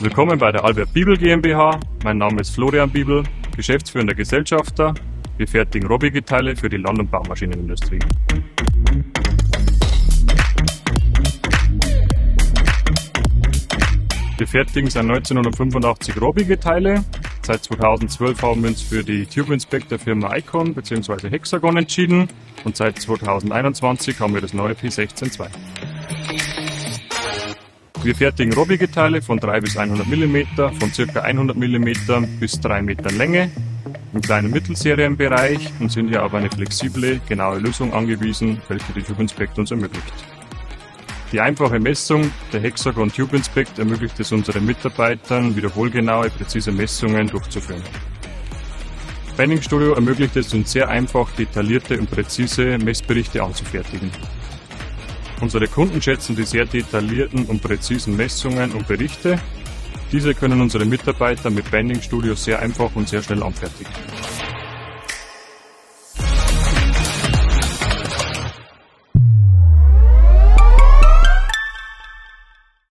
Willkommen bei der Albert Bibel GmbH. Mein Name ist Florian Bibel, geschäftsführender Gesellschafter. Wir fertigen Robbie-Teile für die Land- und Baumaschinenindustrie. Wir fertigen seit 1985 Robbie-Teile. Seit 2012 haben wir uns für die Tube Inspector Firma Icon bzw. Hexagon entschieden und seit 2021 haben wir das neue P16 II. Wir fertigen Robbie-Teile von 3 bis 100 mm, von ca. 100 mm bis 3 Meter Länge im kleinen Mittelserienbereich und sind hier auf eine flexible, genaue Lösung angewiesen, welche die Tube Inspect uns ermöglicht. Die einfache Messung der Hexagon Tube Inspect ermöglicht es unseren Mitarbeitern, wiederholgenaue, präzise Messungen durchzuführen. Banning Studio ermöglicht es uns sehr einfach, detaillierte und präzise Messberichte anzufertigen. Unsere Kunden schätzen die sehr detaillierten und präzisen Messungen und Berichte. Diese können unsere Mitarbeiter mit Banding Studio sehr einfach und sehr schnell anfertigen.